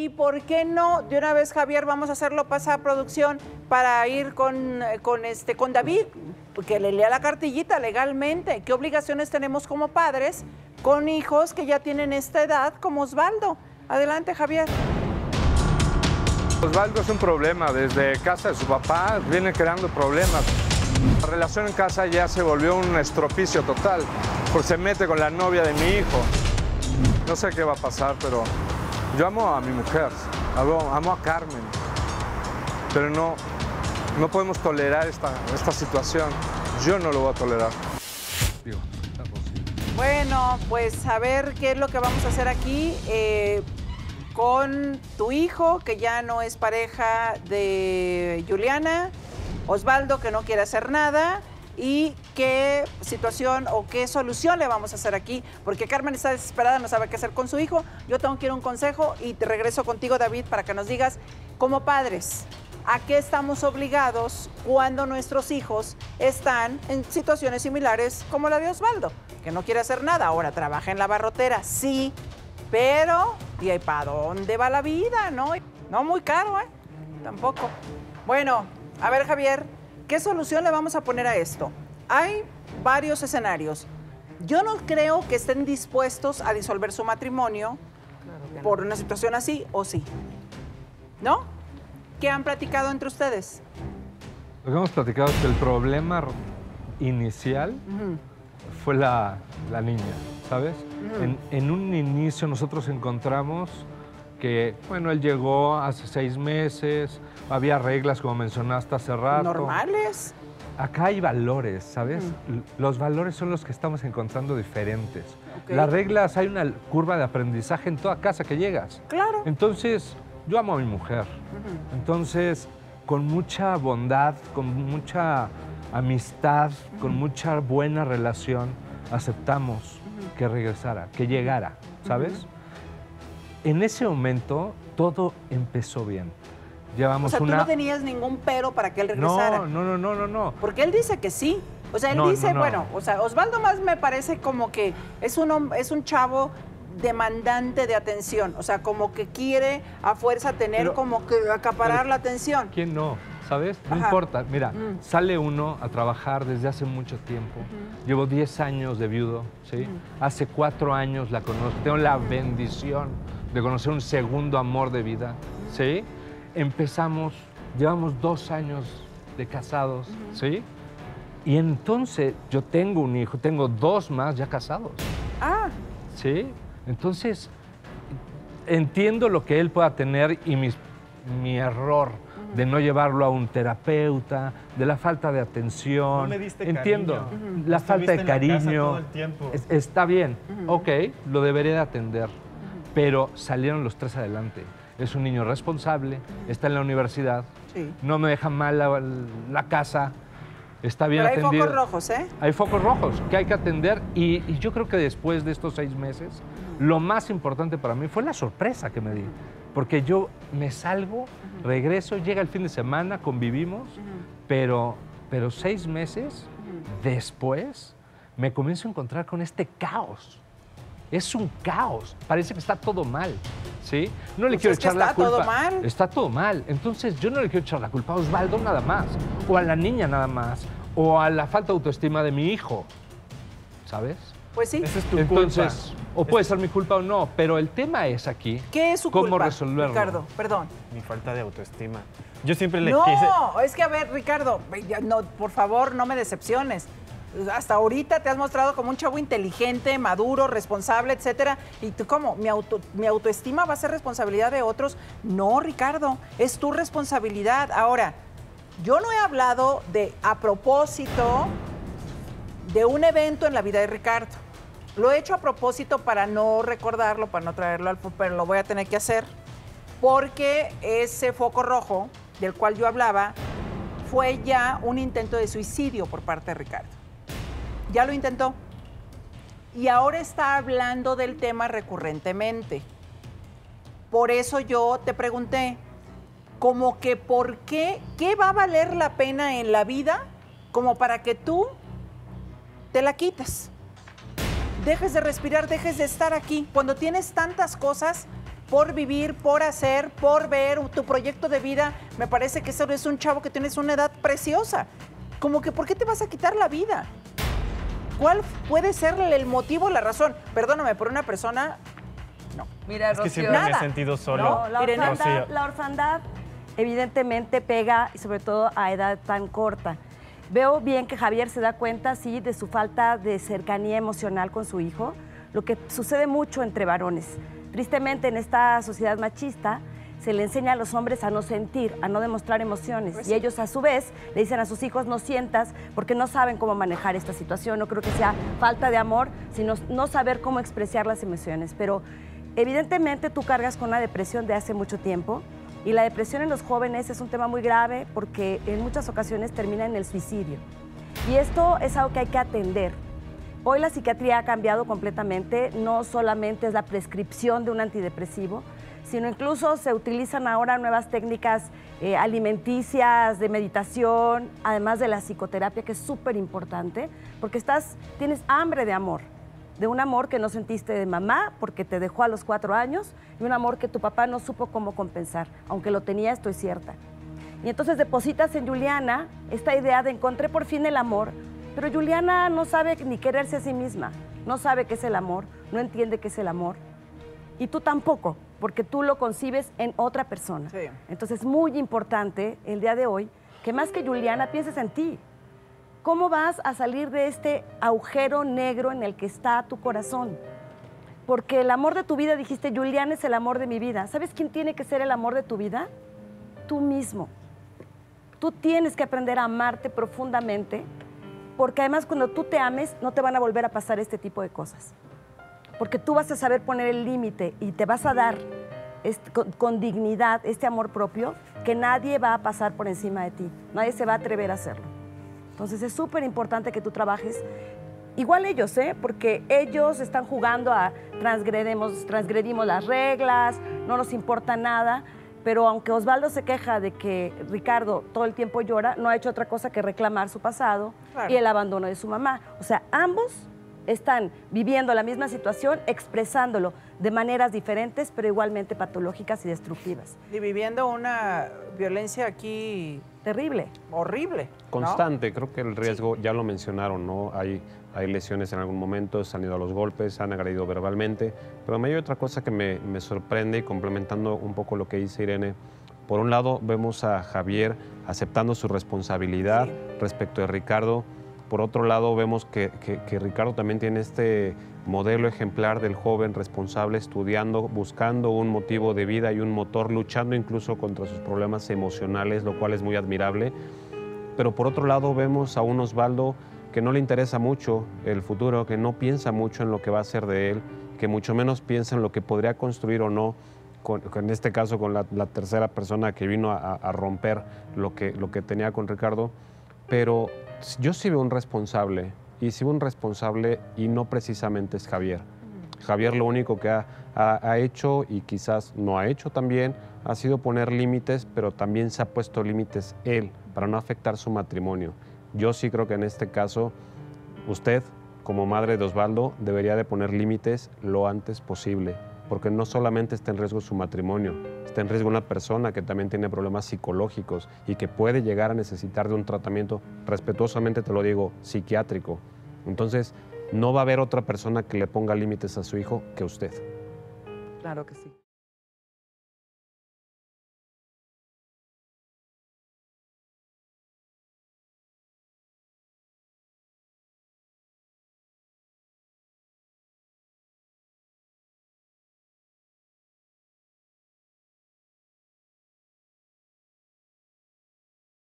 ¿Y por qué no? De una vez, Javier, vamos a hacerlo pasar a producción para ir con, eh, con, este, con David, que le lea la cartillita legalmente. ¿Qué obligaciones tenemos como padres con hijos que ya tienen esta edad como Osvaldo? Adelante, Javier. Osvaldo es un problema. Desde casa de su papá viene creando problemas. La relación en casa ya se volvió un estropicio total, porque se mete con la novia de mi hijo. No sé qué va a pasar, pero yo amo a mi mujer, amo, a Carmen, pero no, no podemos tolerar esta, esta situación. Yo no lo voy a tolerar. Bueno, pues a ver qué es lo que vamos a hacer aquí eh, con tu hijo, que ya no es pareja de Juliana, Osvaldo, que no quiere hacer nada, y qué situación o qué solución le vamos a hacer aquí, porque Carmen está desesperada, no sabe qué hacer con su hijo. Yo tengo que ir a un consejo y te regreso contigo, David, para que nos digas, como padres, ¿a qué estamos obligados cuando nuestros hijos están en situaciones similares como la de Osvaldo? Que no quiere hacer nada, ahora trabaja en la barrotera, sí, pero, ¿y para dónde va la vida? No, no muy caro, ¿eh? Tampoco. Bueno, a ver, Javier, ¿qué solución le vamos a poner a esto? Hay varios escenarios. Yo no creo que estén dispuestos a disolver su matrimonio por una situación así o sí. ¿No? ¿Qué han platicado entre ustedes? Lo que hemos platicado es que el problema inicial fue la, la niña, ¿sabes? en, en un inicio nosotros encontramos que, bueno, él llegó hace seis meses, había reglas, como mencionaste hace rato. ¿Normales? Acá hay valores, ¿sabes? L- Los valores son los que estamos encontrando diferentes. Las reglas, hay una curva de aprendizaje en toda casa que llegas. Claro. Entonces, yo amo a mi mujer. Entonces, con mucha bondad, con mucha amistad, con mucha buena relación, aceptamos que regresara, que llegara, ¿sabes? En ese momento, todo empezó bien. O Llevamos sea, tú una... no tenías ningún pero para que él regresara. no, no, no, no, no, no. Porque él dice que sí. O sea, él No, dice, no, no. bueno, o sea, Osvaldo más me parece como que es un, es un chavo demandante de atención. O sea, como que quiere a fuerza tener Pero- como que acaparar pero- la atención. ¿Quién no? ¿Sabes? No Ajá. importa. Mira, Mm. sale uno a trabajar desde hace mucho tiempo. Llevo 10 años de viudo, ¿sí? Hace cuatro años la conozco. Tengo la bendición de conocer un segundo amor de vida, ¿sí? Empezamos, llevamos dos años de casados, ¿sí? Y entonces yo tengo un hijo, tengo dos más ya casados. Ah, ¿Sí? Entonces, entiendo lo que él pueda tener y mis- mi error de no llevarlo a un terapeuta, de la falta de atención. No le diste entiendo. cariño. La Estuviste falta de en la casa cariño. todo el tiempo. Es- está bien, ok, lo deberé de atender. Pero salieron los tres adelante. Es un niño responsable, está en la universidad, sí. no me deja mal la, la casa, está bien Pero hay atendido. focos rojos, ¿eh? Hay focos rojos que hay que atender y, y yo creo que después de estos seis meses, lo más importante para mí fue la sorpresa que me di. Porque yo me salgo, regreso, llega el fin de semana, convivimos, pero, pero seis meses después me comienzo a encontrar con este caos. Es un caos, parece que está todo mal, ¿sí? No le Pues quiero es que echar la está culpa. todo mal. Está todo mal. Entonces yo no le quiero echar la culpa a Osvaldo nada más, o a la niña nada más, o a la falta de autoestima de mi hijo, ¿sabes? Pues sí. Esa es tu Entonces, culpa. o puede ser mi culpa o no, pero el tema es aquí. ¿Qué es su ¿Cómo culpa, resolverlo? Ricardo? Perdón. Mi falta de autoestima. Yo siempre le No, quise. es que a ver, Ricardo, no, por favor, no me decepciones. Hasta ahorita te has mostrado como un chavo inteligente, maduro, responsable, etcétera. ¿Y tú cómo? ¿Mi, ¿Mi autoestima va a ser responsabilidad de otros? No, Ricardo, es tu responsabilidad. Ahora, yo no he hablado de a propósito de un evento en la vida de Ricardo. Lo he hecho a propósito para no recordarlo, para no traerlo al pero lo voy a tener que hacer. Porque ese foco rojo del cual yo hablaba fue ya un intento de suicidio por parte de Ricardo. Ya lo intentó. Y ahora está hablando del tema recurrentemente. Por eso yo te pregunté, como que por qué, qué va a valer la pena en la vida como para que tú te la quites. Dejes de respirar, dejes de estar aquí. Cuando tienes tantas cosas por vivir, por hacer, por ver tu proyecto de vida. Me parece que eso es un chavo que tienes una edad preciosa. Como que, ¿por qué te vas a quitar la vida? ¿Cuál puede ser el motivo, la razón? Perdóname, por una persona, no. Mira, Es que Rocío, siempre me he Nada. sentido solo. No, la Irene. orfandad, Rocío. la orfandad evidentemente pega y sobre todo a edad tan corta. Veo bien que Javier se da cuenta, sí, de su falta de cercanía emocional con su hijo, lo que sucede mucho entre varones. Tristemente en esta sociedad machista se le enseña a los hombres a no sentir, a no demostrar emociones Pues y ellos a su vez le dicen a sus hijos no sientas porque no saben cómo manejar esta situación. No creo que sea falta de amor, sino no saber cómo expresar las emociones. Pero evidentemente tú cargas con una depresión de hace mucho tiempo y la depresión en los jóvenes es un tema muy grave porque en muchas ocasiones termina en el suicidio. Y esto es algo que hay que atender. Hoy la psiquiatría ha cambiado completamente, no solamente es la prescripción de un antidepresivo, sino incluso se utilizan ahora nuevas técnicas eh, alimenticias, de meditación, además de la psicoterapia, que es súper importante, porque estás, tienes hambre de amor, de un amor que no sentiste de mamá porque te dejó a los cuatro años y un amor que tu papá no supo cómo compensar, aunque lo tenía, estoy cierta. Y entonces depositas en Juliana esta idea de encontré por fin el amor, pero Juliana no sabe ni quererse a sí misma, no sabe qué es el amor, no entiende qué es el amor. Y tú tampoco, porque tú lo concibes en otra persona. Sí. Entonces es muy importante el día de hoy que más que Juliana pienses en ti. ¿Cómo vas a salir de este agujero negro en el que está tu corazón? Porque el amor de tu vida, dijiste, Juliana es el amor de mi vida. ¿Sabes quién tiene que ser el amor de tu vida? Tú mismo. Tú tienes que aprender a amarte profundamente, porque además cuando tú te ames no te van a volver a pasar este tipo de cosas. Porque tú vas a saber poner el límite y te vas a dar este- con, con dignidad este amor propio que nadie va a pasar por encima de ti. Nadie se va a atrever a hacerlo. Entonces es súper importante que tú trabajes. Igual ellos, ¿eh? Porque ellos están jugando a transgredimos, transgredimos las reglas, no nos importa nada. Pero aunque Osvaldo se queja de que Ricardo todo el tiempo llora, no ha hecho otra cosa que reclamar su pasado Claro. y el abandono de su mamá. O sea, ambos están viviendo la misma situación, expresándolo de maneras diferentes, pero igualmente patológicas y destructivas. Y viviendo una violencia aquí Terrible. horrible. ¿no? Constante, creo que el riesgo, ya lo mencionaron, ¿no? Hay, hay lesiones en algún momento, se han ido a los golpes, se han agredido verbalmente, pero me hay otra cosa que me, me sorprende y complementando un poco lo que dice Irene. Por un lado, vemos a Javier aceptando su responsabilidad Sí. respecto de Ricardo. Por otro lado, vemos que, que- que Ricardo también tiene este modelo ejemplar del joven responsable, estudiando, buscando un motivo de vida y un motor, luchando incluso contra sus problemas emocionales, lo cual es muy admirable pero por otro lado vemos a un Osvaldo que no le interesa mucho el futuro, que no piensa mucho en lo que va a ser de él, que mucho menos piensa en lo que podría construir o no, con, en este caso con la, la tercera persona que vino a, a romper lo que, lo que tenía con Ricardo. Pero yo sí veo un responsable, y sí veo un responsable y no precisamente es Javier. Javier lo único que ha, ha- ha hecho y quizás no ha hecho también ha sido poner límites, pero también se ha puesto límites él para no afectar su matrimonio. Yo sí creo que en este caso usted, como madre de Osvaldo, debería de poner límites lo antes posible, porque no solamente está en riesgo su matrimonio, está en riesgo una persona que también tiene problemas psicológicos y que puede llegar a necesitar de un tratamiento, respetuosamente te lo digo, psiquiátrico. Entonces, no va a haber otra persona que le ponga límites a su hijo que usted. Claro que sí.